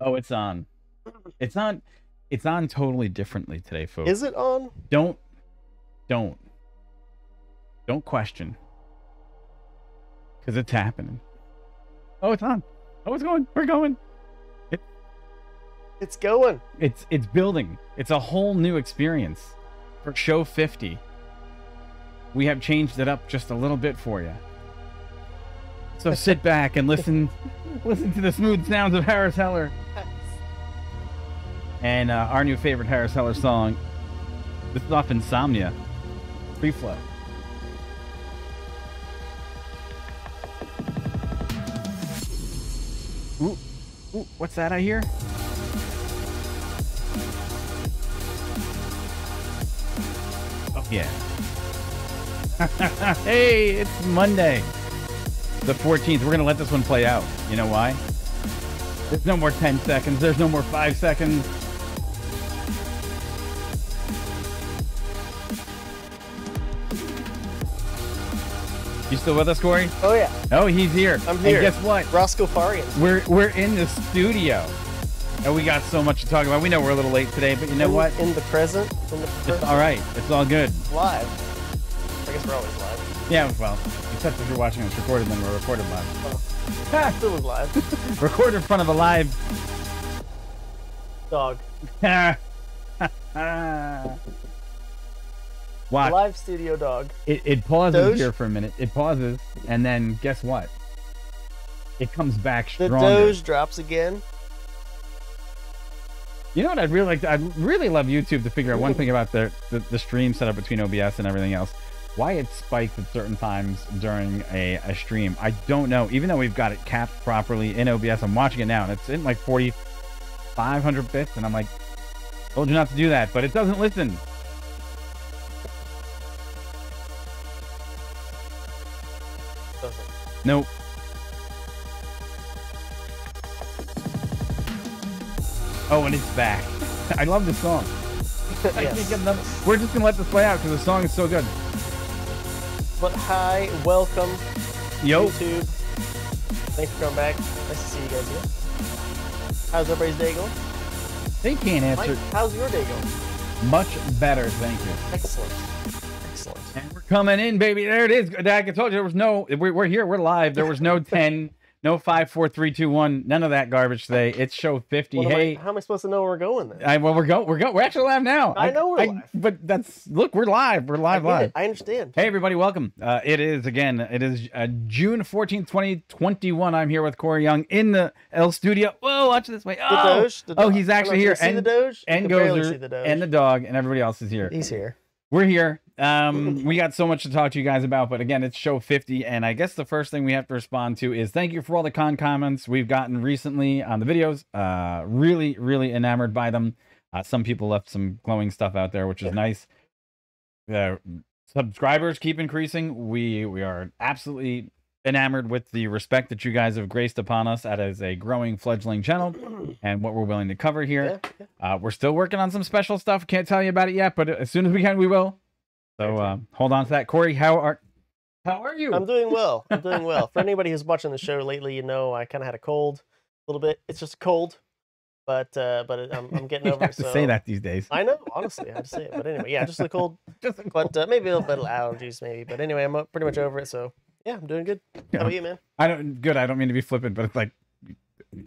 Oh, it's on. It's on. It's on totally differently today, folks. Is it on? Don't, don't, don't question, because it's happening. Oh, it's on. Oh, it's going. We're going. It, It's going. It's it's building. It's a whole new experience for show 50. We have changed it up just a little bit for you. So sit back and listen listen to the smooth sounds of Harris Heller and uh, our new favorite Harris Heller song. This is off Insomnia. Free flow. Ooh, ooh, what's that I hear? Oh yeah. hey, it's Monday, the 14th. We're gonna let this one play out. You know why? There's no more 10 seconds. There's no more five seconds. You still with us, Corey? Oh yeah, Oh, he's here. I'm here. And guess what? Roscoe Farians. We're we're in the studio, and we got so much to talk about. We know we're a little late today, but you know in, what? In the present. In the It's all right. It's all good. Live. I guess we're always live. Yeah, well, except if you're watching us recorded, then we're recorded live. Oh. Still is live. Record in front of a live. Dog. Watch. Live studio dog. It, it pauses Doge? here for a minute. It pauses, and then guess what? It comes back stronger. The. Doge drops again. You know what I'd really like? To, I'd really love YouTube to figure out one thing about the, the the stream setup between OBS and everything else. Why it spikes at certain times during a, a stream, I don't know. Even though we've got it capped properly in OBS, I'm watching it now, and it's in like 40, 500 bits, and I'm like, told you not to do that, but it doesn't listen. Doesn't. Nope. Oh, and it's back. I love this song. Yes. We're just gonna let this play out because the song is so good. But hi, welcome, Yo, YouTube. Thanks for coming back. Nice to see you guys here. How's everybody's day going? they can't Mike, answer how's your day going? much better, thank you. Excellent. Excellent. And we're coming in, baby. There it is. Like I told you, there was no. We're, we're here. We're live. There was no ten, no five, four, three, two, one. None of that garbage today. It's show fifty. I- hey, how am I supposed to know where we're going then? I, well, we're go. We're go. We're actually live now. I know we're live. But that's look. We're live. We're live. get Live. it. I understand. Hey everybody, welcome. Uh, it is again. It is uh, June fourteenth, twenty twenty one. I'm here with Corey Young in the L studio. Whoa, watch this way. The Oh, Doge. The oh, he's actually know, here. See And the Doge? And Gozer the Doge. and the dog and everybody else is here. He's here. We're here. Um, we got so much to talk to you guys about, but again, it's show 50, and I guess the first thing we have to respond to is thank you for all the con comments we've gotten recently on the videos. Uh, really, really enamored by them. Uh, some people left some glowing stuff out there, which is Yeah. nice. The subscribers keep increasing. We we are absolutely enamored with the respect that you guys have graced upon us as a growing fledgling channel and what we're willing to cover here. Yeah, yeah. Uh, we're still working on some special stuff. Can't tell you about it yet, but as soon as we can, we will. So uh, hold on to that, Corey. How are how are you? I'm doing well. I'm doing well. For anybody who's watching the show lately, you know I kind of had a cold, a little bit. It's just a cold, but uh, but it, I'm, I'm getting you over have it. to so say that these days. I know, honestly, I have to say it. But anyway, yeah, just a cold, Just a but uh, maybe a little bit of allergies, maybe. But anyway, I'm uh, pretty much over it. So yeah, I'm doing good. How about you, man? I don't good. I don't mean to be flippant, but it's like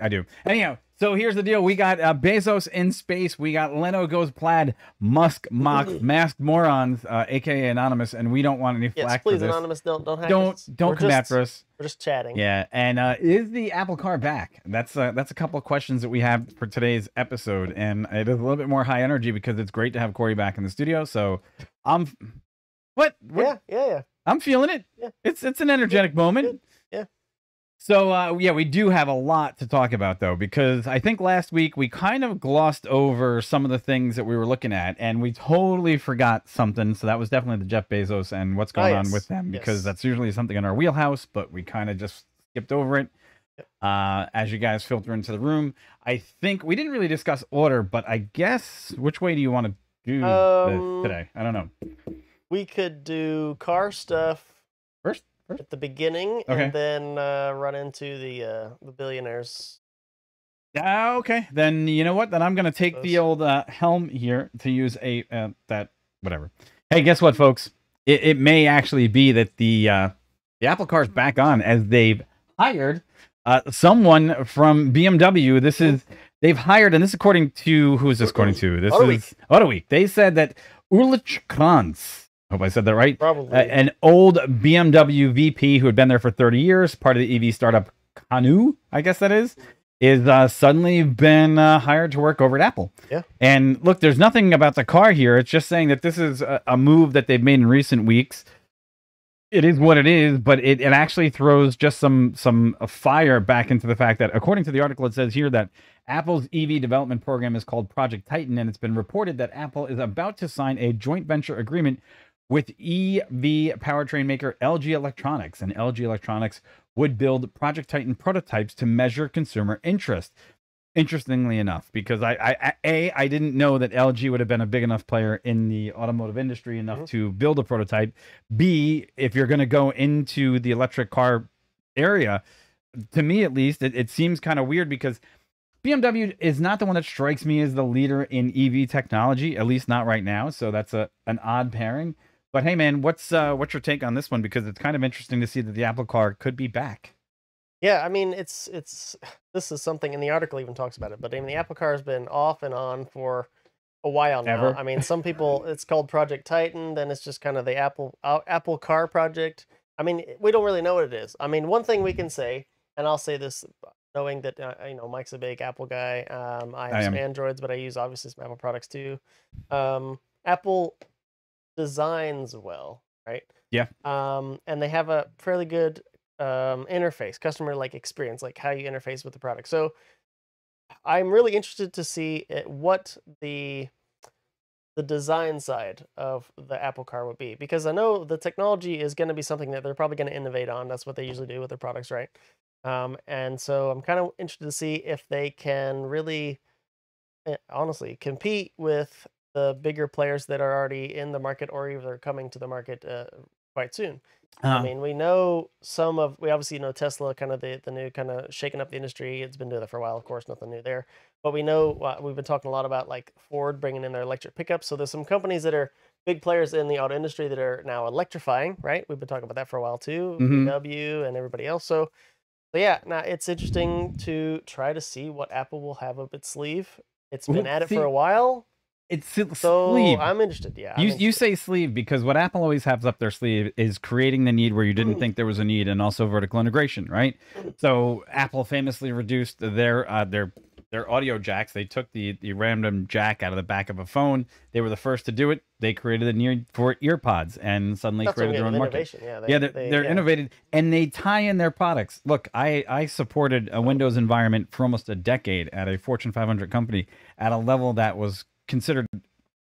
I do. Anyhow, so here's the deal: we got uh, Bezos in space. We got Leno goes plaid, Musk mock masked morons, uh, aka anonymous, and we don't want any Yes, flack please, for this. anonymous, don't don't hack Don't us. don't We're come just, after us. We're just chatting. Yeah, and uh, is the Apple Car back? That's uh, that's a couple of questions that we have for today's episode, and it is a little bit more high energy because it's great to have Corey back in the studio. So I'm, what? what yeah, yeah, yeah. I'm feeling it. Yeah. It's it's an energetic moment. good. So uh, yeah, we do have a lot to talk about though, because I think last week we kind of glossed over some of the things that we were looking at, and we totally forgot something. So that was definitely the Jeff Bezos and what's going on yes. with them, because Yes. that's usually something in our wheelhouse, but we kind of just skipped over it. Yep. Uh, as you guys filter into the room, I think we didn't really discuss order, but I guess which way do you want to do this Um, today? I don't know. We could do car stuff first. At the beginning, Okay. and then uh, run into the uh, the billionaires Ah, okay, then you know what? Then I'm gonna take the old uh, helm here to use a uh, that whatever. Hey, guess what, folks? It, it may actually be that the uh, the Apple Car's back on as they've hired uh, someone from BMW. This is they've hired, and this is according to who is this according to? This Auto is Auto Week. They said that Ulrich Kranz. Hope I said that right. Probably. Uh, an old BMW VP who had been there for 30 years, part of the EV startup Canoo, I guess that is, is uh, suddenly been uh, hired to work over at Apple. Yeah. And look, there's nothing about the car here. It's just saying that this is a, a move that they've made in recent weeks. It is what it is, but it, it actually throws just some some uh, fire back into the fact that, according to the article, it says here that Apple's EV development program is called Project Titan, and it's been reported that Apple is about to sign a joint venture agreement with EV powertrain maker LG Electronics, and LG Electronics would build Project Titan prototypes to measure consumer interest. Interestingly enough, because I, I, a I didn't know that LG would have been a big enough player in the automotive industry enough Mhm. to build a prototype. B, if you're going to go into the electric car area, to me at least, it, it seems kind of weird because BMW is not the one that strikes me as the leader in EV technology, at least not right now. So that's a an odd pairing. But hey, man, what's uh, what's your take on this one? Because it's kind of interesting to see that the Apple Car could be back. Yeah, I mean, it's it's this is something, and the article even talks about it. But I mean, the Apple Car has been off and on for a while now. Ever. I mean, some people it's called Project Titan, then it's just kind of the Apple uh, Apple Car project. I mean, we don't really know what it is. I mean, one thing we can say, and I'll say this, knowing that uh, you know Mike's a big Apple guy. Um, I have I some. Androids, but I use obviously some Apple products too. Um, Apple designs well, right? Yeah. Um, and they have a fairly good um, interface, customer like experience, like how you interface with the product. So I'm really interested to see it, what the the design side of the Apple Car would be because I know the technology is going to be something that they're probably going to innovate on. That's what they usually do with their products, right? Um, and so I'm kind of interested to see if they can really, eh, honestly, compete with the bigger players that are already in the market or if they're coming to the market uh, quite soon. I Uh, mean, we know some of we obviously know Tesla, kind of the the new kind of shaking up the industry. It's been doing that for a while, of course, nothing new there. But we know uh, we've been talking a lot about like Ford bringing in their electric pickups. So there's some companies that are big players in the auto industry that are now electrifying, right? We've been talking about that for a while too, Mhm. VW and everybody else. So, so yeah, now it's interesting to try to see what Apple will have up its sleeve. It's been Well, at it for a while, it's so sleeve. I'm interested. Yeah, you you say sleeve because what Apple always has up their sleeve is creating the need where you Mm. didn't think there was a need, and also vertical integration, right? So Apple famously reduced their uh, their their audio jacks. They took the the random jack out of the back of a phone. They were the first to do it. They created the need for ear pods, and suddenly That's created their own market. Yeah, they, yeah, they're, they- they're yeah. innovated and they tie in their products. Look, I I supported a Windows environment for almost a decade at a Fortune 500 company at a level that was considered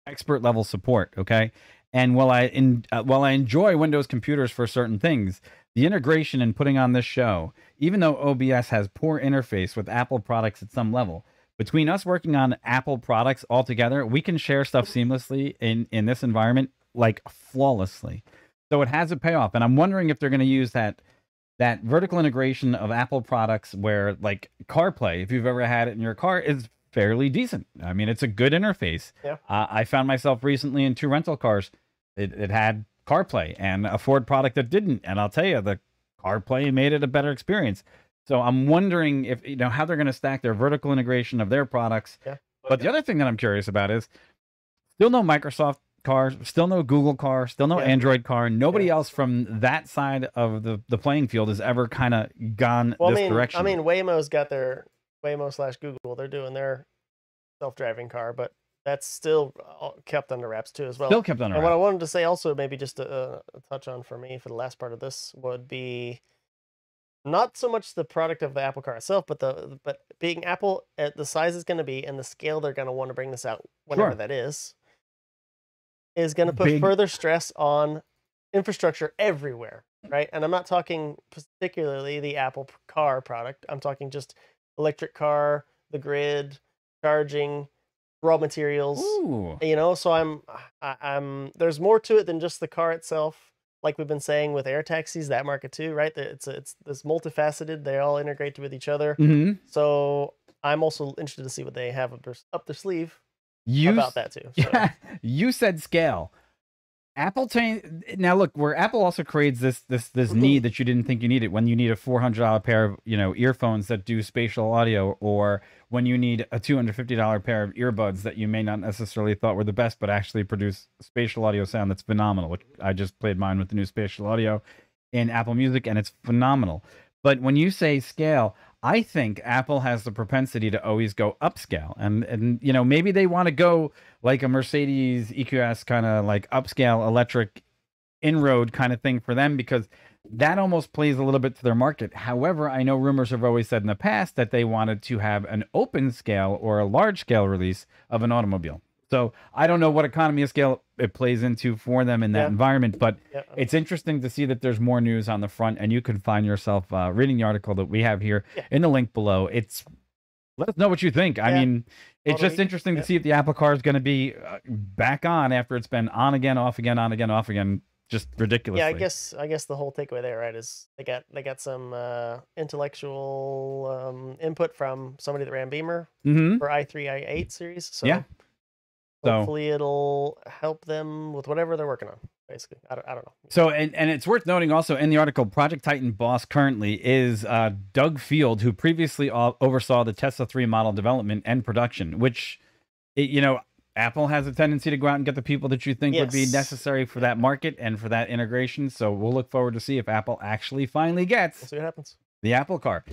expert level support. Okay, and while I in uh, while I enjoy Windows computers for certain things, the integration and putting on this show, even though OBS has poor interface with Apple products at some level. Between us working on Apple products all together, we can share stuff seamlessly in in this environment like flawlessly. So it has a payoff, and I'm wondering if they're going to use that that vertical integration of Apple products, where like CarPlay, if you've ever had it in your car, is fairly decent. I mean, it's a good interface. Yeah. Uh, I found myself recently in two rental cars. It, it had CarPlay and a Ford product that didn't, and I'll tell you, the CarPlay made it a better experience. So I'm wondering if you know how they're going to stack their vertical integration of their products. Yeah. But the other thing that I'm curious about is still no Microsoft car, still no Google car, still no Yeah. Android car. Nobody else from that side of the, the playing field has ever kind of gone Well, this I mean, direction. I mean, Waymo's got their Waymo slash Google. They're doing their self-driving car, but that's still uh, kept under wraps too, as well. still kept on and what I wanted to say also, maybe just a, a touch on for me for the last part of this would be not so much the product of the Apple car itself, but the but being Apple at the size it's going to be and the scale they're going to want to bring this out whenever Sure. that is, is going to put Big- further stress on infrastructure everywhere, mm. right? And I'm not talking particularly the Apple car product. I'm talking just electric car, the grid, charging, raw materials Ooh. you know so i'm I, i'm there's more to it than just the car itself like we've been saying with air taxis that market too right it's it's this multifaceted they all integrate with each other hmm so I'm also interested to see what they have up their, up their sleeve You about that too. So. Yeah, you said scale. Apple now look where Apple also creates this this this Mhm. need that you didn't think you needed when you need a four hundred dollar pair of you know earphones that do spatial audio, or when you need a two hundred fifty dollar pair of earbuds that you may not necessarily thought were the best, but actually produce spatial audio sound that's phenomenal. Which I just played mine with the new spatial audio in Apple Music, and it's phenomenal. But when you say scale, I think Apple has the propensity to always go upscale, and and you know maybe they want to go like a Mercedes EQS kind of like upscale electric inroad kind of thing for them because that almost plays a little bit to their market. However, I know rumors have always said in the past that they wanted to have an open scale or a large scale release of an automobile. So I don't know what economy of scale it plays into for them in that Yeah. environment, but Yeah. it's interesting to see that there's more news on the front, and you can find yourself uh, reading the article that we have here Yeah. in the link below. It's let us know what you think. I mean, it's just interesting Yeah. to see if the Apple Car is going to be uh, back on after it's been on again, off again, on again, off again, just ridiculously. Yeah, I guess I guess the whole takeaway there, right, is they got they got some uh, intellectual um, input from somebody that ran Beamer hmm for i3 i8 series. So Yeah. So- hopefully it'll help them with whatever they're working on. Basically, I don't, I don't know. So, and, and it's worth noting also in the article, Project Titan boss currently is uh, Doug Field, who previously oversaw the Tesla 3 model development and production, which, it, you know, Apple has a tendency to go out and get the people that you think would be necessary for that market and for that integration. So we'll look forward to see if Apple actually finally We'll gets see what happens. The Apple Car.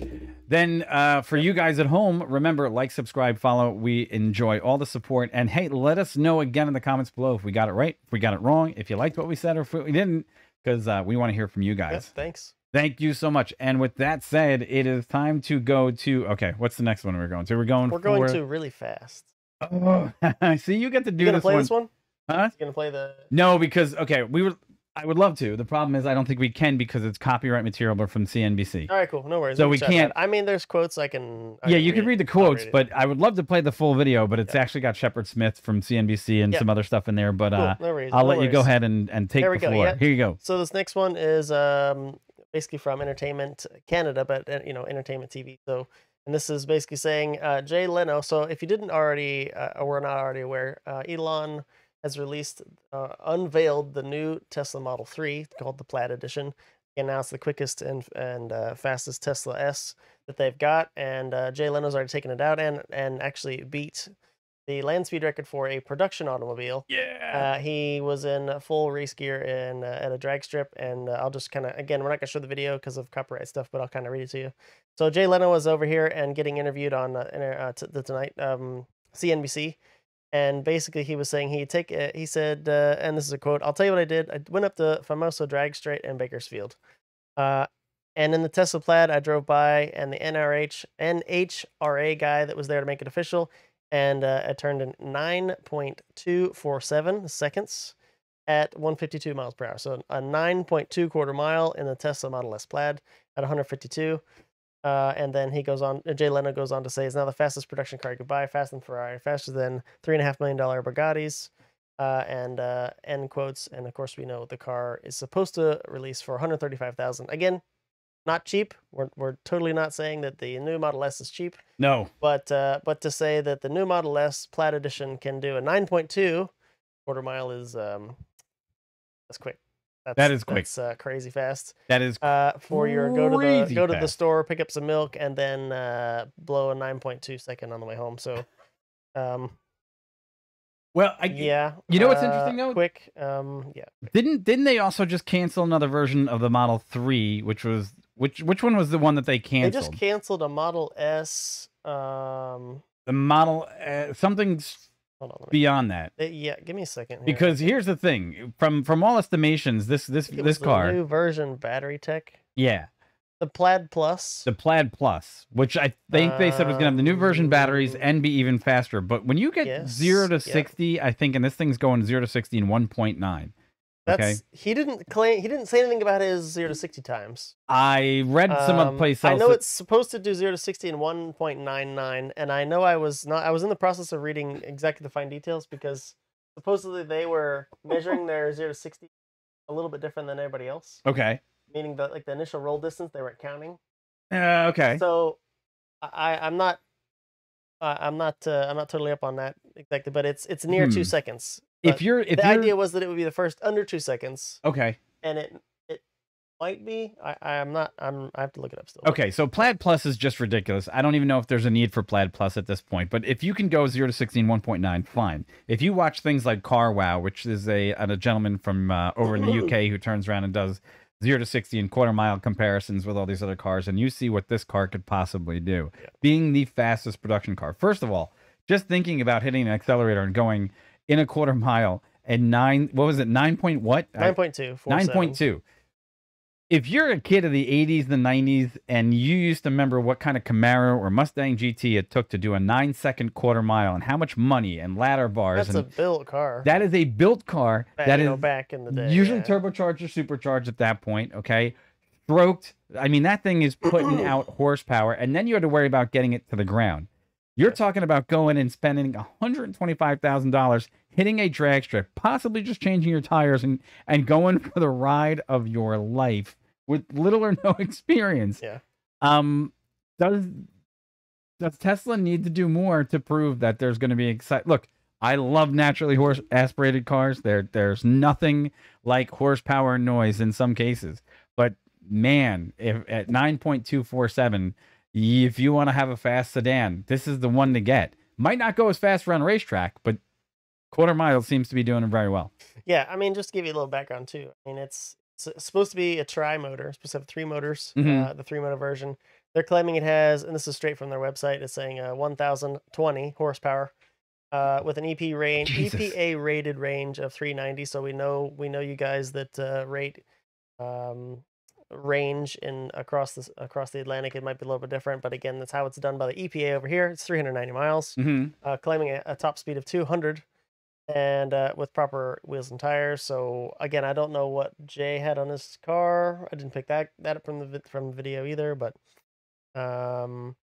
Then, uh, for you guys at home, remember like, subscribe, follow. We enjoy all the support, and hey, let us know again in the comments below if we got it right, if we got it wrong, if you liked what we said, or if we didn't, because uh, we want to hear from you guys. thanks. Thank you so much. And with that said, it is time to go to. Okay, what's the next one we're going to? We're going. We're going for, to really fast. Oh, see, you get to do You gonna this play one. this one? Huh? You gonna play the? No, because okay, we would. I would love to. The problem is, I don't think we can because it's copyright material, but from CNBC. All right, cool. No worries. So we can't- I mean, there's quotes I can. I yeah, you can read the quotes, read but I would love to play the full video. But it's Yeah. actually got Shepard Smith from CNBC and Yeah. some other stuff in there. But Cool, uh, no worries. I'll no let you go ahead and, and take There the we go, floor. yeah. Here you go. So this next one is um, basically from Entertainment Canada, but uh, you know, Entertainment TV. So, and this is basically saying uh, Jay Leno. So, if you didn't already uh, or were not already aware, uh, Elon has released, uh, unveiled the new Tesla Model 3 called the Plaid Edition. He announced the quickest and and uh, fastest Tesla S that they've got, and uh, Jay Leno's already taken it out and and actually beat the land speed record for a production automobile. Yeah. Uh, he was in full race gear and uh, at a drag strip, and uh, I'll just kind of again, we're not gonna show the video because of copyright stuff, but I'll kind of read it to you. So Jay Leno was over here and getting interviewed on uh, uh, t- the Tonight um, CNBC, and basically he was saying he take uh, he said, uh, and this is a quote: "I'll tell you what I did. I went up to Famoso Drag Straight in Bakersfield." Uh, and in the Tesla Plaid, I drove by, and the NRH NHRA guy that was there to make it official, and uh, it turned in 9.247 seconds at 152 miles per hour. So a 9.2 quarter mile in the Tesla Model S Plaid at 152. Uh, and then he goes on, uh, Jay Leno goes on to say, it's now the fastest production car you could buy, faster than Ferrari, faster than $3.5 million Bugattis. Uh, and uh, end quotes. And of course, we know the car is supposed to release for 135000 Again, not cheap. We're, we're totally not saying that the new Model S is cheap. No. But uh, but to say that the new Model S Plaid Edition can do a 9.2 quarter mile is um that's quick. That's, That is quick. That's uh, crazy fast. That is Uh, for your go to the go to the fast. store, pick up some milk, and then uh, blow a 9.2 second on the way home. So, um, well. I, yeah. you know what's uh, interesting, though? Quick. Um, yeah. Didn't didn't they also just cancel another version of the Model Three, which was which which one was the one that they canceled? They just canceled a Model S. Um, the Model uh, something's hold on. Beyond that. uh, yeah, give me a second. here. Because here's the thing, from from all estimations, this this I think was this the car, new version battery tech, yeah, the Plaid Plus. the Plaid Plus, which I think they said was gonna have the new version batteries Um, and be even faster. But when you get yes, zero to yeah. sixty, I think, and this thing's going zero to sixty in one point nine. That's Okay. he didn't claim he didn't say anything about his zero to sixty times. I read some other Um, place I know that- it's supposed to do zero to sixty in one point nine nine, and I know I was not. I was in the process of reading exactly the fine details because supposedly they were measuring their zero to sixty a little bit different than everybody else, okay. meaning that like the initial roll distance they weren't counting. Uh, okay. So I I'm not I, I'm not. Uh, I'm not totally up on that exactly, but it's it's near Hmm. two seconds. If But you're if the you're idea was that it would be the first under two seconds, okay, and it it might be. I I'm not. I'm. I have to look it up still. okay, so Plaid Plus is just ridiculous. I don't even know if there's a need for Plaid Plus at this point. But if you can go zero to 16 1.9, fine. If you watch things like Carwow, which is a a gentleman from uh, over in the UK who turns around and does zero to 60 and quarter mile comparisons with all these other cars, and you see what this car could possibly do, Yeah. being the fastest production car. First of all, just thinking about hitting an accelerator and going in a quarter mile and nine, what was it, nine point what? I- Nine point two. Nine point two. If you're a kid of the 80s, the 90s, and you used to remember what kind of Camaro or Mustang GT it took to do a nine second quarter mile and how much money and ladder bars That's a built car. that is a built car back, that is know, back in the day. usually yeah. turbocharged or supercharged at that point. Okay, stroked. I mean, that thing is putting out horsepower, and then you had to worry about getting it to the ground. You're talking about going and spending $125,000 hitting a drag strip, possibly just changing your tires and, and going for the ride of your life with little or no experience. Yeah. Um, does does Tesla need to do more to prove that there's going to be excite? Look, I love naturally horse aspirated cars. There, there's nothing like horsepower noise in some cases. But man, if at 9.247, if you want to have a fast sedan, this is the one to get. Might not go as fast around a racetrack, but quarter mile seems to be doing it very well. Yeah, I mean, just to give you a little background too. I mean, it's it's supposed to be a tri motor, it's supposed to have three motors, Mhm. uh, the three motor version. They're claiming it has, and this is straight from their website. It's saying uh, 1,020 horsepower, uh, with an EP range, Jesus. EPA rated range of 390. So we know we know you guys that uh, rate um, range in across the across the Atlantic. It might be a little bit different, but again, that's how it's done by the EPA over here. It's 390 miles Mm-hmm. uh, claiming a, a top speed of 200 and uh, with proper wheels and tires. So again, I don't know what Jay had on his car. I didn't pick that that up from the from the video either, but um,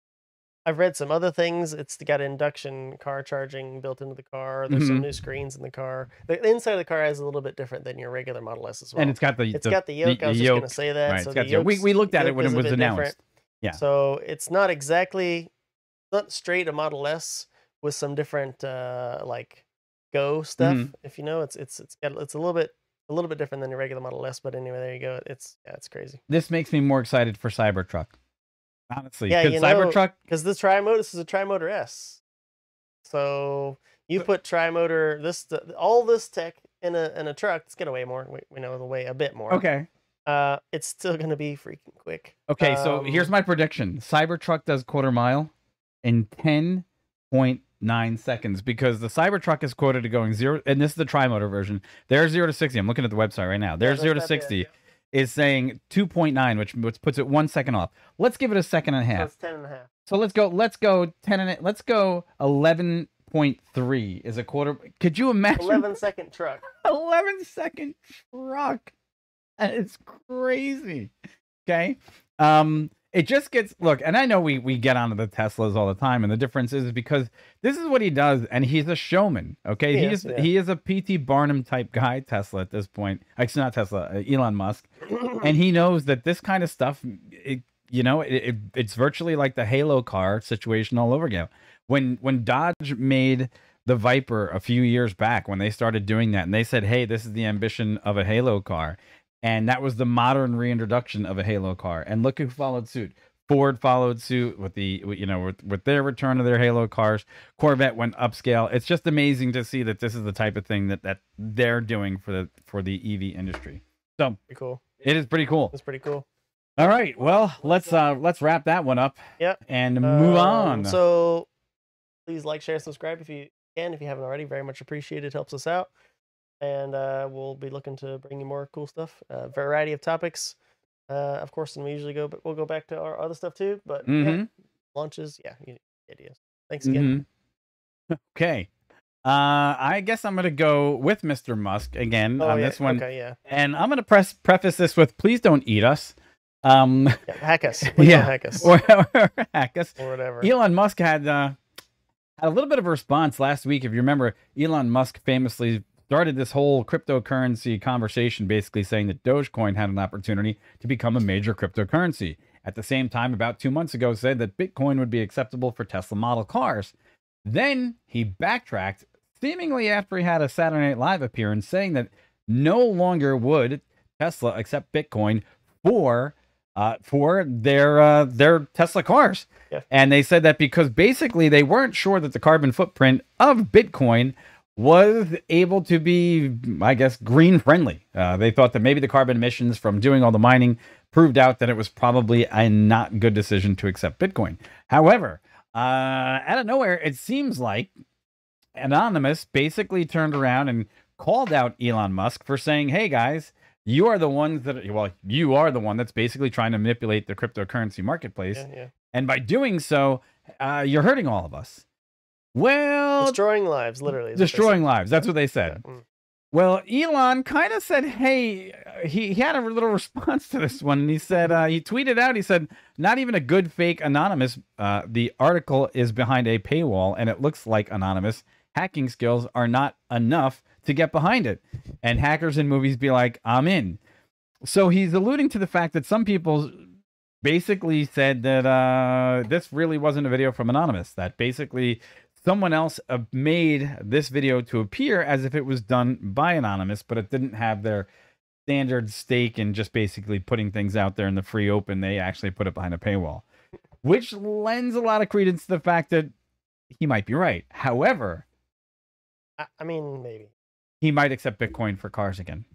I've read some other things. It's got induction car charging built into the car. There's some Mhm. new screens in the car. The, the inside of the car is a little bit different than your regular Model S as well. and it's got the it's the- got the yoke. I was just gonna say that. right, So the the- we we looked at it yoke when it was bit different. announced. Yeah. So it's not exactly not straight a Model S with some different uh like Go stuff. Mhm. If you know, it's it's it's it's a little bit a little bit different than your regular Model S. But anyway, there you go. It's yeah, it's crazy This makes me more excited for Cybertruck. Honestly, Yeah, because you know- Cybertruck because the tri motor this is a tri motor S. So you put tri motor this all this tech in a in a truck. It's gonna weigh more. We, we know it'll weigh a bit more. Okay. Uh, it's still gonna be freaking quick. Okay, so here's Um, my prediction. Cybertruck does quarter mile in 10.9 seconds because the Cybertruck is quoted to going zero, and this is the tri-motor version. There's zero to 60. I'm looking at the website right now. Yeah, There's that's zero to not bad, 60 yeah. Is saying 2.9, which, which puts it one second off. Let's give it a second and a half. it's ten and a half. So let's go, let's go 10 and a, let's go 11.3 is a quarter. Could you imagine? 11 second truck. 11 second truck. And It's crazy. Okay. Um, it just gets look, and I know we we get onto the Teslas all the time, and the difference is because this is what he does, and he's a showman. Okay, He he is, is yeah. he is a PT Barnum type guy, Tesla at this point. Actually, not Tesla, uh, Elon Musk, and he knows that this kind of stuff, it, you know, it, it, it's virtually like the Halo car situation all over again. When when Dodge made the Viper a few years back, when they started doing that, and they said, "Hey, this is the ambition of a Halo car," and that was the modern reintroduction of a Halo car. And look who followed suit. Ford followed suit with the you know with, with their return of their Halo cars. Corvette went upscale. It's just amazing to see that this is the type of thing that that they're doing for the for the EV industry. So Pretty cool. it is pretty cool. It's pretty cool. All right, well let's uh let's wrap that one up. Yep. and move Um, on. So please like, share, subscribe if you can. If you haven't already, very much appreciated. Helps us out. And uh, we'll be looking to bring you more cool stuff, a variety of topics. Uh, of course, and we usually go, but we'll go back to our other stuff too. But yeah, Mhm. launches, yeah, you ideas. Thanks again. Mhm. Okay. Uh, I guess I'm gonna go with Mr. Musk again Oh on yeah, this one, okay, yeah. and I'm gonna press preface this with please don't eat us, um, yeah. Hack us, Please Yeah. don't hack us, or, or hack us. or whatever. Elon Musk had uh, had a little bit of a response last week. If you remember, Elon Musk famously started this whole cryptocurrency conversation, basically saying that Dogecoin had an opportunity to become a major cryptocurrency. At the same time, about two months ago, said that Bitcoin would be acceptable for Tesla model cars. Then he backtracked, seemingly after he had a Saturday Night Live appearance, saying that no longer would Tesla accept Bitcoin for uh, for their uh, their Tesla cars. And they said that because basically they weren't sure that the carbon footprint of Bitcoin was able to be, I guess, green friendly. Uh, they thought that maybe the carbon emissions from doing all the mining proved out that it was probably a not good decision to accept Bitcoin. However, uh, out of nowhere, it seems like Anonymous basically turned around and called out Elon Musk for saying, hey guys, you are the ones that, well, you are the one that's basically trying to manipulate the cryptocurrency marketplace. Yeah, yeah. And by doing so, uh, you're hurting all of us. Well, Destroying lives, literally. is what they said. destroying lives. That's what they said. Yeah, mm. Well, Elon kind of said, "Hey," uh, he, he had a little response to this one, and he said, uh, he tweeted out, he said, "Not even a good fake anonymous. Uh, the article is behind a paywall, and it looks like anonymous. Hacking skills are not enough to get behind it, and hackers in movies be like, I'm in." So he's alluding to the fact that some people basically said that uh, this really wasn't a video from anonymous. That basically someone else uh, made this video to appear as if it was done by anonymous but it didn't have their standard stake in just basically putting things out there in the free open they actually put it behind a paywall which lends a lot of credence to the fact that he might be right however I, mean, maybe. he might accept bitcoin for cars again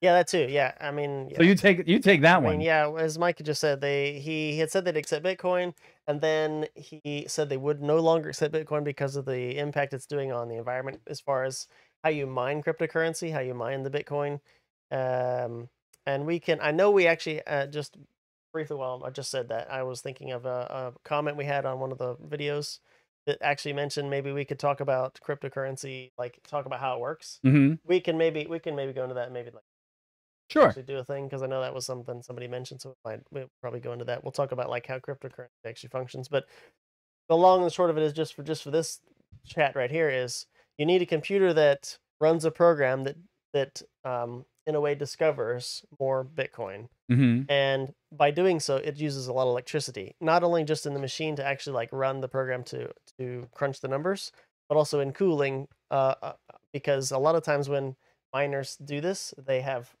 Yeah, that too. Yeah, I mean, yeah. so you take you take that I one yeah, as Mike had just said, they he, he had said they'd accept Bitcoin, and then he said they would no longer accept Bitcoin because of the impact it's doing on the environment, as far as how you mine cryptocurrency, how you mine the Bitcoin. Um, and we can, I know we actually uh, just briefly while I just said that, I was thinking of a, a comment we had on one of the videos that actually mentioned maybe we could talk about cryptocurrency, like talk about how it works. mm-hmm. We can maybe we can maybe go into that maybe like sure actually do a thing because I know that was something somebody mentioned, so we might we'll probably go into that. We'll talk about like how cryptocurrency actually functions, but the long and short of it is just for just for this chat right here is you need a computer that runs a program that that um, in a way discovers more Bitcoin, mm-hmm. and by doing so, it uses a lot of electricity, not only just in the machine to actually like run the program to to crunch the numbers, but also in cooling, uh, uh, because a lot of times when miners do this, they have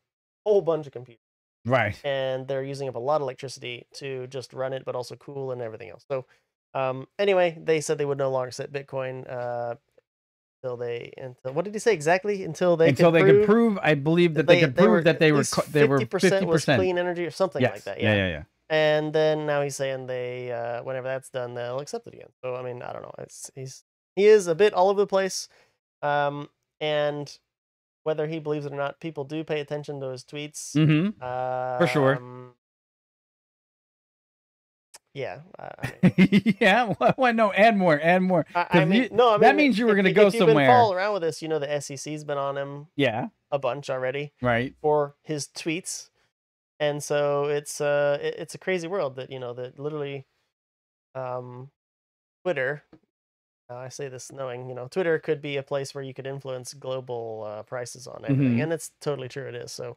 whole bunch of computers right and they're using up a lot of electricity to just run it, but also cool and everything else. So, um, anyway, they said they would no longer set Bitcoin uh, until they until what did he say exactly? Until they until could they prove could prove i believe that they, could prove were that they were they were 50% was clean energy or something yes. like that. yeah Yeah. yeah yeah And then now he's saying they uh, whenever that's done, they'll accept it again. So I mean, I don't know. It's he's he is a bit all over the place. Um, and whether he believes it or not, people do pay attention to his tweets. mm-hmm Uh, For sure. Yeah. I, mean, yeah. Why, why no? Add more. Add more. I, mean you- no, I mean that means you were gonna if go you've somewhere. Been following around with this, you know the SEC's been on him Yeah. a bunch already Right. for his tweets, and so it's uh it, it's a crazy world that you know that literally, um, Twitter. Uh, I say this knowing you know Twitter could be a place where you could influence global uh, prices on everything, Mhm. and it's totally true. It is so.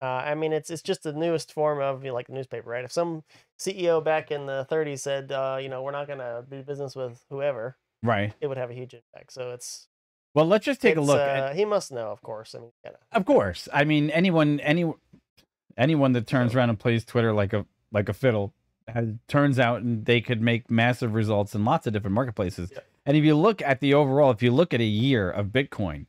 Uh, I mean, it's it's just the newest form of you know, like the newspaper, right? If some CEO back in the 30s said, uh, you know, we're not gonna do business with whoever, Right. it would have a huge impact. So it's Well, let's just take a look. Uh, at, he must know, of course. I mean, yeah. of course. I mean, anyone, any, anyone that turns around and plays Twitter like a like a fiddle, has, turns out and they could make massive results in lots of different marketplaces. Yeah. And if you look at the overall, if you look at a year of Bitcoin,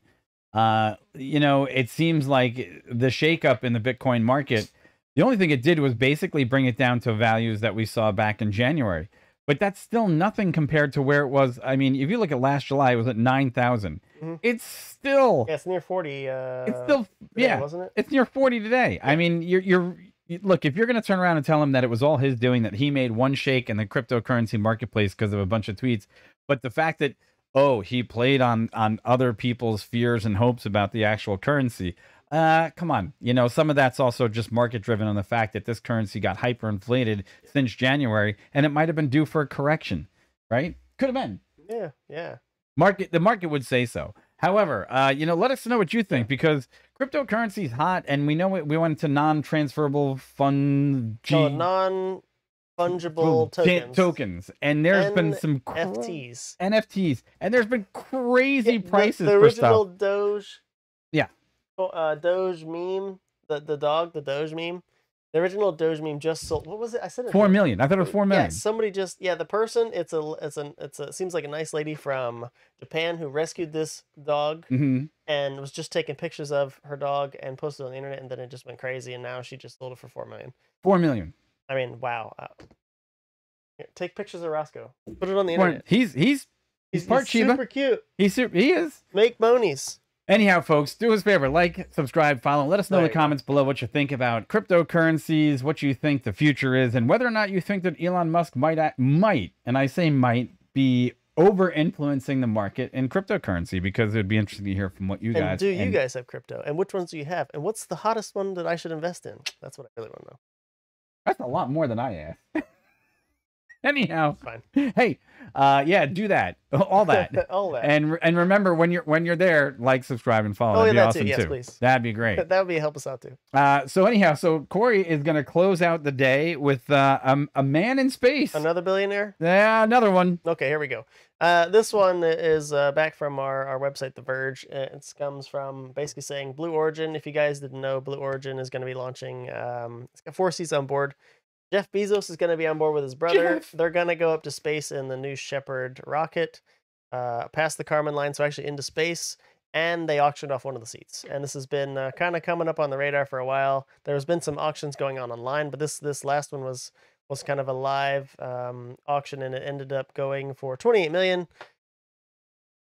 uh, you know, it seems like the shakeup in the Bitcoin market, the only thing it did was basically bring it down to values that we saw back in January. But that's still nothing compared to where it was. I mean, if you look at last July, it was at 9,000. Mhm. It's still, yeah, it's near 40. Uh, it's still, today, yeah, wasn't it? it's near 40 today. I mean, you're, you're, you- look, if you're going to turn around and tell him that it was all his doing, that he made one shake in the cryptocurrency marketplace because of a bunch of tweets, but the fact that, oh, he played on, on other people's fears and hopes about the actual currency. Uh, come on. You know, some of that's also just market driven on the fact that this currency got hyperinflated since January and it might have been due for a correction, right? Could have been Yeah, yeah. market the market would say so however uh you know let us know what you think because cryptocurrency is hot and we know it we went to non-transferable fund So non fungible tokens, tokens, and there's been some cra- FTs. NFTs, and there's been crazy the- prices The, for original. Doge. Yeah. oh, Uh, Doge meme, the the dog, the Doge meme. The original Doge meme just sold. What was it? I said it. Four million. I thought it was four million. Yeah, somebody just yeah. The person, it's a it's an it's a seems like a nice lady from Japan who rescued this dog hmm and was just taking pictures of her dog and posted it on the internet, and then it just went crazy, and now she just sold it for four million. Four million. I mean, wow. Uh, here, take pictures of Roscoe. Put it on the internet. he's he's he's part Shiba. super cute. He's super, he is. Make monies. Anyhow, folks, do us a favor, like, subscribe, follow. Let us know in the comments below what you think about cryptocurrencies, what you think the future is, and whether or not you think that Elon Musk might might, and I say might, be over influencing the market in cryptocurrency because it would be interesting to hear from what you And guys do you and guys have crypto? And which ones do you have? And what's the hottest one that I should invest in? That's what I really want to know. That's a lot more than I asked. Anyhow, Fine. hey, uh, yeah, do that, all that. All that. and and remember when you're when you're there, like, subscribe, and follow. Oh, That'd yeah, be that awesome too. Yes, too. please. That'd be great. that would be help us out too. Uh, so anyhow, so Corey is going to close out the day with uh, um, a man in space. Another billionaire? yeah, another one. Okay, here we go. Uh, this one is uh, back from our, our website, The Verge. It comes from basically saying Blue Origin. If you guys didn't know, Blue Origin is going to be launching. Um, it's got four seats on board. Jeff Bezos is going to be on board with his brother. Jeff. They're going to go up to space in the new Shepard rocket, uh, past the Kármán line, so actually into space. And they auctioned off one of the seats. And this has been uh, kind of coming up on the radar for a while. There's been some auctions going on online, but this this last one was was kind of a live um, auction, and it ended up going for 28 million.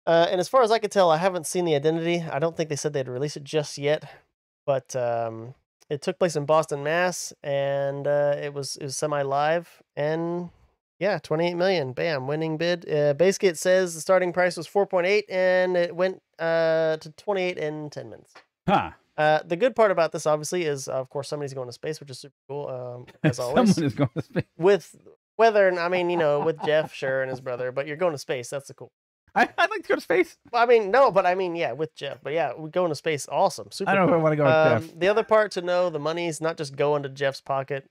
Uh, and as far as I could tell, I haven't seen the identity. I don't think they said they'd release it just yet, but um, it took place in Boston, Mass, and uh, it was it was semi live, and yeah, 28 million, bam, winning bid. Uh, basically, it says the starting price was 4.8, and it went uh, to 28 in 10 minutes. Huh. Uh, the good part about this, obviously, is of course somebody's going to space, which is super cool. Um, as always, Someone is going to space. with whether I mean, you know, with Jeff, sure, and his brother, but you're going to space. That's the cool. I, I'd like to go to space. I mean, no, but I mean, yeah, with Jeff. But yeah, we going to space. Awesome. Super. I don't know if I want to go with Um, Jeff. The other part to know, the money's not just going to Jeff's pocket.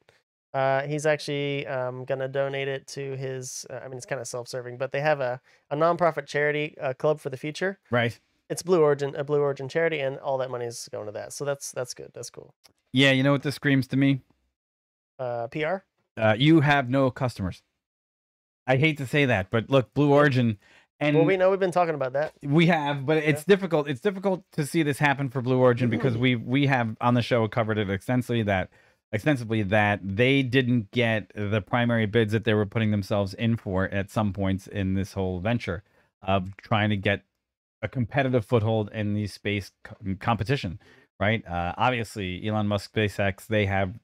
Uh, he's actually um, gonna donate it to his. Uh, I mean, it's kind of self-serving, but they have a a nonprofit charity, uh, Club for the Future. Right. It's Blue Origin, a Blue Origin charity, and all that money is going to that. So that's that's good. That's cool. Yeah, you know what this screams to me? Uh, PR. Uh, you have no customers. I hate to say that, but look, Blue Origin, and well, we know we've been talking about that. We have, but it's difficult. It's difficult to see this happen for Blue Origin because we we have on the show covered it extensively that extensively that they didn't get the primary bids that they were putting themselves in for at some points in this whole venture of trying to get a competitive foothold in the space co- competition. Right? Uh, obviously, Elon Musk, SpaceX, they have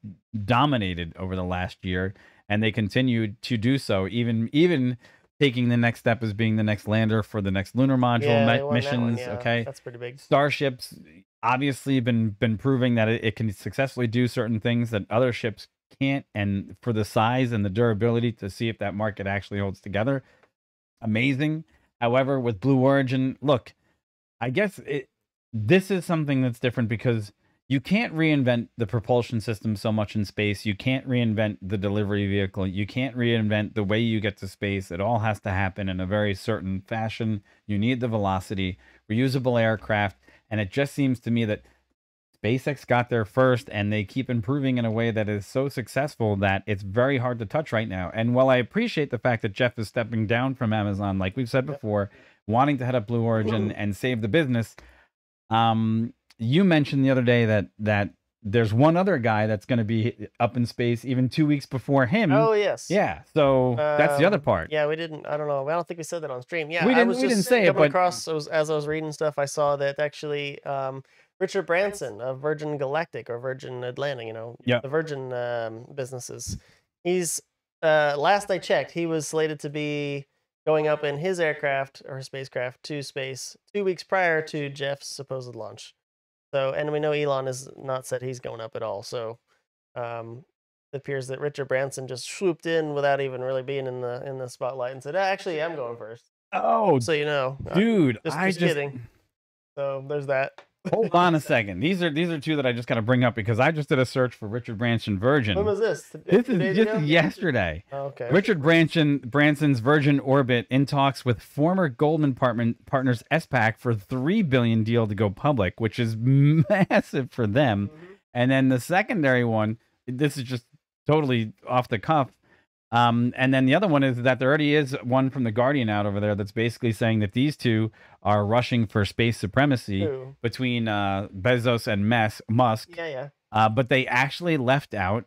dominated over the last year, and they continue to do so. Even even taking the next step as being the next lander for the next lunar module yeah, mi- they won that missions. yeah, Okay, that's pretty big. starships obviously been been proving that it, it can successfully do certain things that other ships can't and for the size and the durability to see if that market actually holds together amazing however with blue origin look i guess it this is something that's different because you can't reinvent the propulsion system so much in space. You can't reinvent the delivery vehicle. You can't reinvent the way you get to space. It all has to happen in a very certain fashion. You need the velocity reusable aircraft and it just seems to me that SpaceX got there first and they keep improving in a way that is so successful that it's very hard to touch right now. And while I appreciate the fact that Jeff is stepping down from Amazon, like we've said before, wanting to head up Blue Origin and save the business, um, you mentioned the other day that that there's one other guy that's going to be up in space even two weeks before him. Oh yes. yeah, so that's the Um, other part. Yeah, we didn't. I don't know. I don't think we said that on stream. Yeah, We didn't- was we just didn't say it, but- across I was, as I was reading stuff. I saw that actually um, Richard Branson of Virgin Galactic or Virgin Atlantic, you know, Yeah. the Virgin um, businesses. He's uh, last I checked, he was slated to be going up in his aircraft or his spacecraft to space two weeks prior to Jeff's supposed launch. So, and we know Elon has not said he's going up at all. So, um, it appears that Richard Branson just swooped in without even really being in the in the spotlight and said, "Ah, "Actually, I'm going first. Oh, So you know, uh, dude, just, I just just kidding. So there's that. Hold on a second. These are these are two that I just got to bring up because I just did a search for Richard Branson Virgin. When was this? this is just yesterday. Oh, okay. Richard Branson Branson's Virgin Orbit in talks with former Goldman partner, partners SPAC for three billion deal to go public, which is massive for them. Mhm. And then the secondary one, this is just totally off the cuff. Um, and then the other one is that there already is one from the Guardian out over there that's basically saying that these two are rushing for space supremacy Who? between uh, Bezos and Mes- Musk. Yeah, yeah. Uh, but they actually left out.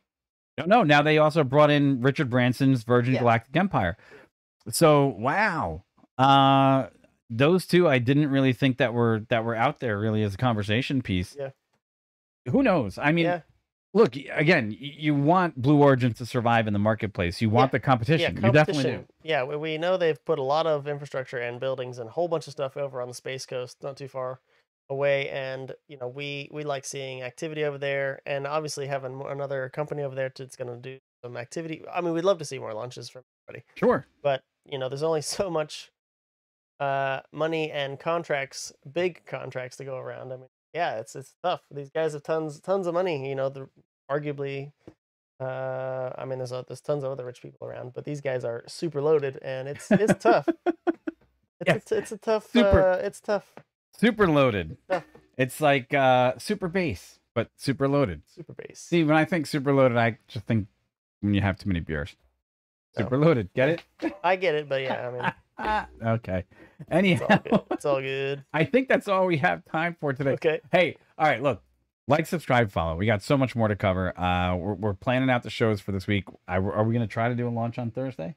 No, no. Now they also brought in Richard Branson's Virgin Yeah. Galactic Empire. So wow, uh, those two I didn't really think that were that were out there really as a conversation piece. Yeah. Who knows? I mean, yeah. Look again. You want Blue Origin to survive in the marketplace. You want Yeah. the competition. Yeah, you definitely do. Yeah, we, we know they've put a lot of infrastructure and buildings and a whole bunch of stuff over on the space coast, not too far away. And you know, we we like seeing activity over there, and obviously having another company over there that's going to do some activity. I mean, we'd love to see more launches from everybody, Sure. but you know, there's only so much uh money and contracts, big contracts to go around. I mean, yeah, it's it's tough. These guys have tons tons of money. You know, the arguably uh, I mean, there's a, there's tons of other rich people around, but these guys are super loaded, and it's it's tough. It's Yes. a, it's a tough. Super. Uh, it's tough. Super loaded. Yeah. It's like uh, super base, but super loaded. Super base. See, when I think super loaded, I just think when you have too many beers. Super loaded. Get it? I get it, but yeah, I mean, okay. it's Anyhow, all. It's all good. I think that's all we have time for today. Okay. Hey, all right, look, like, subscribe, follow. We got so much more to cover. Uh, we're, we're planning out the shows for this week. I, are we going to try to do a launch on Thursday?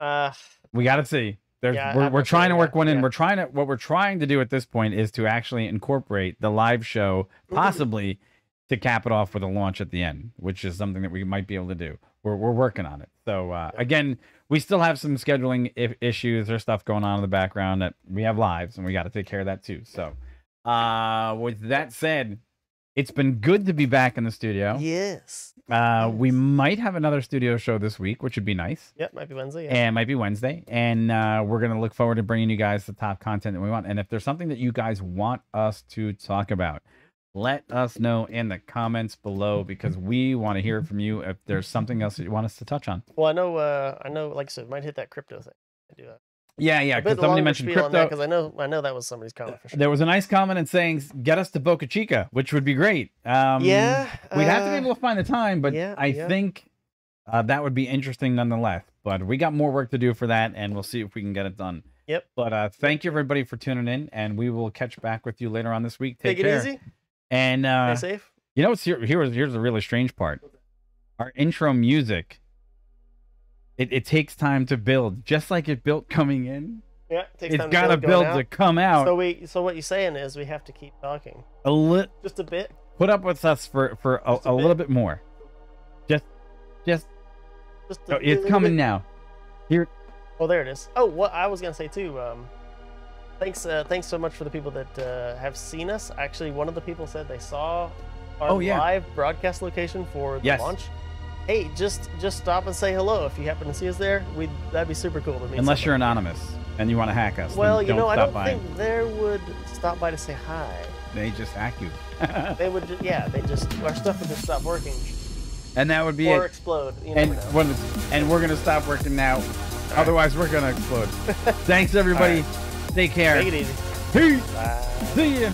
Uh, We got to see. There's, Yeah, we're, we're trying to work yeah, one in. yeah. We're trying to what we're trying to do at this point is to actually incorporate the live show, Mhm. possibly to cap it off with a launch at the end, which is something that we might be able to do. We're we're working on it. So uh, again, we still have some scheduling I- issues. There's stuff going on in the background that we have lives, and we got to take care of that too. So, uh, with that said, it's been good to be back in the studio. yes. Uh, we might have another studio show this week, which would be nice Yep. Might be Wednesday. Yeah. and it might be Wednesday. And uh, we're gonna look forward to bringing you guys the top content that we want. And if there's something that you guys want us to talk about, let us know in the comments below because we want to hear from you. If there's something else that you want us to touch on, Well, I know. Uh, I know. Like I said, might hit that crypto thing. I do that. yeah, yeah. Because somebody mentioned spiel on that crypto. because I know. I know that was somebody's comment for sure. There was a nice comment in saying, "Get us to Boca Chica," which would be great. Um, yeah. we'd have to be uh, able to find the time, but yeah, I yeah. think uh, that would be interesting nonetheless. But we got more work to do for that, and we'll see if we can get it done. Yep. But uh, thank you everybody for tuning in, and we will catch back with you later on this week. Take, Take, it easy. And uh, Stay safe. you know what's here? Here's here's the really strange part. Our intro music. It, it takes time to build, just like it built coming in. Yeah. Takes It's time got to build, build to come out. So we. So what you're saying is we have to keep talking a li- just a bit. put up with us for for a, a a little bit. more. Just just Just oh, a it's coming bit. now. Here Oh, there it is. Oh, what I was gonna say too. Um, thanks, uh, thanks so much for the people that uh, have seen us. Actually, one of the people said they saw our Oh, yeah. live broadcast location for the Yes. launch. Hey, just just stop and say hello if you happen to see us there. We that'd be super cool to meet. Unless you're anonymous and you want to hack us. Well, you don't know, I stop don't by. think they would stop by to say hi. they just hack you. They would, ju- yeah, they just our stuff would just stop working and that would be or it. explode. You And is- and we're gonna stop working now. Otherwise, we're gonna explode. Thanks everybody. Take care. Take it easy. Peace. Bye. See ya.